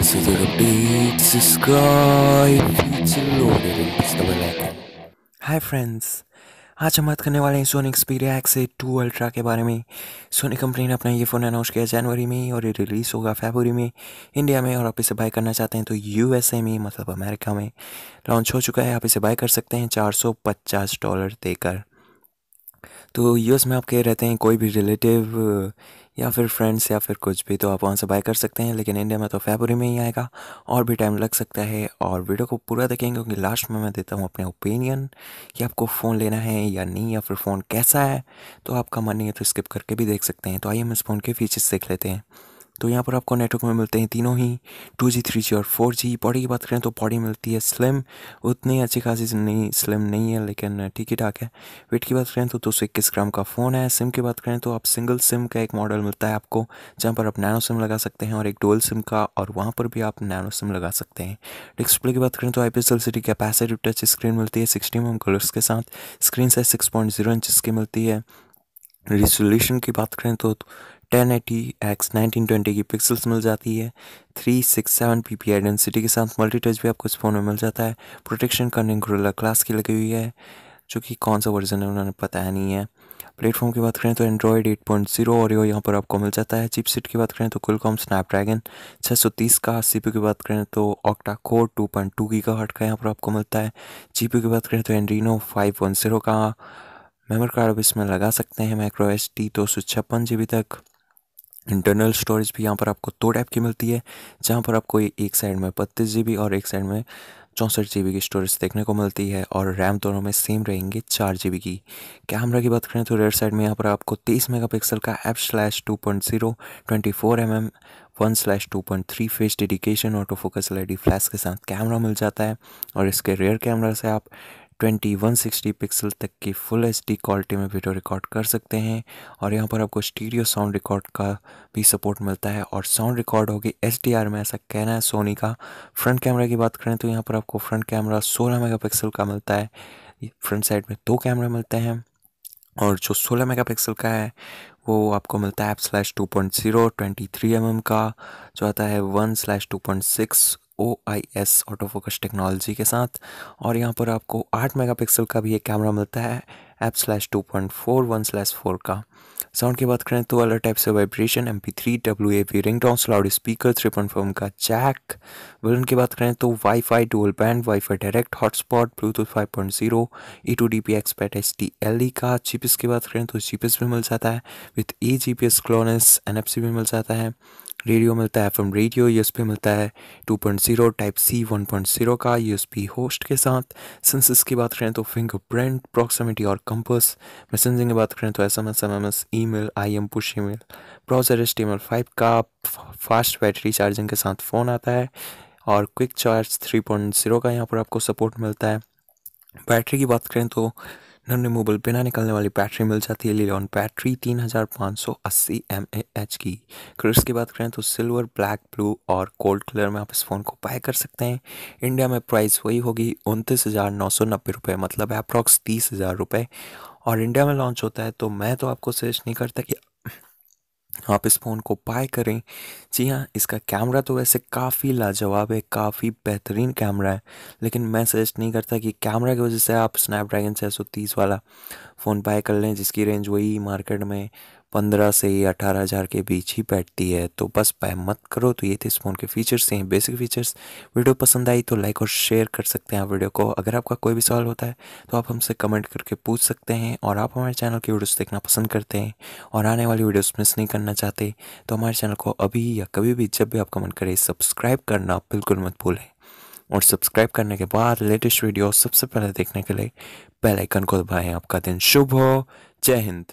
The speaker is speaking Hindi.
The beat, subscribe, feature loaded and press. Hi friends आज हम बात करने वाले हैं Sony Xperia X two Ultra के बारे में। सोनी कंपनी ने अपना ये फ़ोन अनाउंस किया जनवरी में और ये रिलीज़ होगा फरवरी में इंडिया में और आप इसे बाय करना चाहते हैं तो यूएसए में मतलब अमेरिका में। लॉन्च हो चुका है आप इसे बाय कर सकते हैं चार सौ पचास डॉलर देकर। तो यूएस में कह रहते हैं कोई भी रिलेटिव या फिर फ्रेंड्स या फिर कुछ भी तो आप वहाँ से बाय कर सकते हैं, लेकिन इंडिया में तो फेबरी में ही आएगा, और भी टाइम लग सकता है, और वीडियो को पूरा देखेंगे, क्योंकि लास्ट में मैं देता हूँ अपने ओपिनियन कि आपको फ़ोन लेना है या नहीं, या फिर फ़ोन कैसा है तो आपका मन नहीं है तो स्किप करके भी देख सकते हैं। तो आइए हम इस फ़ोन के फीचर्स देख लेते हैं। तो यहाँ पर आपको नेटवर्क में मिलते हैं तीनों ही टू जी थ्री जी और फोर जी बॉडी की बात करें तो बॉडी मिलती है स्लिम उतनी अच्छी खासी नहीं स्लिम नहीं है, लेकिन ठीक ही ठाक है। वेट की बात करें तो दो सौ इक्कीस ग्राम का फ़ोन है। सिम की बात करें तो आप सिंगल सिम का एक मॉडल मिलता है आपको, जहाँ पर आप नैनो सिम लगा सकते हैं और एक डोल सिम का, और वहाँ पर भी आप नैनो सिम लगा सकते हैं। डिस्प्ले की बात करें तो I P L C touch screen मिलती है सिक्सटी एम कलर्स के साथ। Screen size six point zero inch की मिलती है। रिजोल्यूशन की बात करें तो ten eighty x nineteen twenty की पिक्सल्स मिल जाती है। Three six seven P P I density के साथ मल्टी टच भी आपको इस फ़ोन में मिल जाता है। प्रोटेक्शन करने गोरिल्ला क्लास की लगी हुई है, जो कि कौन सा वर्जन है उन्होंने बताया नहीं है। प्लेटफॉर्म की बात करें तो एंड्रॉयड एट पॉइंट ज़ीरो और यहाँ पर आपको मिल जाता है। चिप सीट की बात करें तो कुल कॉम स्नैपड्रैगन छः सौ तीस का। सी की बात करें तो octa core two point two की का हट का यहाँ पर आपको मिलता है। जी की बात करें तो एंड्रीनो फाइव वन ज़ीरो का। मेमोरी कार्ड अब इसमें लगा सकते हैं। माइक्रो एस टी दो सौ छप्पन जी बी तक। इंटरनल स्टोरेज भी यहाँ पर आपको दो टाइप की मिलती है, जहाँ पर आपको एक साइड में बत्तीस जी और एक साइड में चौंसठ जी की स्टोरेज देखने को मिलती है और रैम दोनों में सेम रहेंगे चार जी की। कैमरा की बात करें तो रेयर साइड में यहाँ पर आपको तेईस मेगापिक्सल का F slash two point zero twenty four M M one slash two point three face detection auto focus L flash के साथ कैमरा मिल जाता है और इसके रेयर कैमरा से आप ट्वेंटी वन सिक्सटी पिक्सल तक की फुल एच डी क्वालिटी में वीडियो रिकॉर्ड कर सकते हैं और यहाँ पर आपको स्टीरियो साउंड रिकॉर्ड का भी सपोर्ट मिलता है और साउंड रिकॉर्ड होगी एच डी आर में, ऐसा कहना है सोनी का। फ्रंट कैमरा की बात करें तो यहाँ पर आपको फ्रंट कैमरा सोलह मेगा पिक्सल का मिलता है। फ्रंट साइड में दो कैमरे मिलते हैं और जो सोलह मेगा पिक्सल का है, वो आपको मिलता है F slash two point zero twenty three M M का, जो आता है one slash two point six O I S auto focus technology के साथ, और यहाँ पर आपको आठ मेगापिक्सल का भी एक कैमरा मिलता है F slash two point four one slash four का। साउंड की बात करें तो अलग टाइप से vibration M P three W A V ring tones loud speaker three point four का जैक वर्जन की बात करें तो Wi-Fi dual band Wi-Fi direct hotspot Bluetooth five point zero E two D P expat H T L E का। जीपीएस की बात करें तो जीपीएस भी मिल जाता है with E G P S GLONASS N F C भी मिल जाता है। रेडियो मिलता है एफ़ रेडियो यूएसपी मिलता है 2.0 टाइप सी 1.0 का यूएसपी होस्ट के साथ। सेंसस की बात करें तो फिंगरप्रिंट, प्रॉक्सिमिटी और कंपस। मैसेजिंग की बात करें तो S M S M M S email I M push email browser S T M L five का फास्ट बैटरी चार्जिंग के साथ फ़ोन आता है और क्विक चार्ज 3.0 का यहाँ पर आपको सपोर्ट मिलता है। बैटरी की बात करें तो नॉन बिना निकलने वाली बैटरी मिल जाती है लिलॉन बैटरी तीन हज़ार पाँच सौ अस्सी एम एच की। कलर्स की बात करें तो सिल्वर ब्लैक ब्लू और कोल्ड कलर में आप इस फ़ोन को बाय कर सकते हैं। इंडिया में प्राइस वही होगी उनतीस हज़ार नौ सौ नब्बे रुपये मतलब अप्रॉक्स तीस हज़ार रुपये और इंडिया में लॉन्च होता है तो मैं तो आपको सजेस्ट नहीं करता कि आप इस फ़ोन को बाय करें। जी हाँ इसका कैमरा तो वैसे काफ़ी लाजवाब है, काफ़ी बेहतरीन कैमरा है, लेकिन मैं सजेस्ट नहीं करता कि कैमरा की वजह से आप स्नैपड्रैगन छः सौ तीस वाला फ़ोन बाय कर लें, जिसकी रेंज वही मार्केट में पंद्रह से अठारह हज़ार के बीच ही बैठती है। तो बस बाय मत करो तो ये थे इस फ़ोन के फीचर्स हैं बेसिक फीचर्स वीडियो पसंद आई तो लाइक और शेयर कर सकते हैं आप वीडियो को। अगर आपका कोई भी सवाल होता है तो आप हमसे कमेंट करके पूछ सकते हैं और आप हमारे चैनल की वीडियोस देखना पसंद करते हैं और आने वाली वीडियोस मिस नहीं करना चाहते तो हमारे चैनल को अभी या कभी भी जब भी आप कमेंट करें सब्सक्राइब करना बिल्कुल मत भूलें। और सब्सक्राइब करने के बाद लेटेस्ट वीडियो सबसे पहले देखने के लिए बेल आइकन को दबाएँ। आपका दिन शुभ हो। जय हिंद।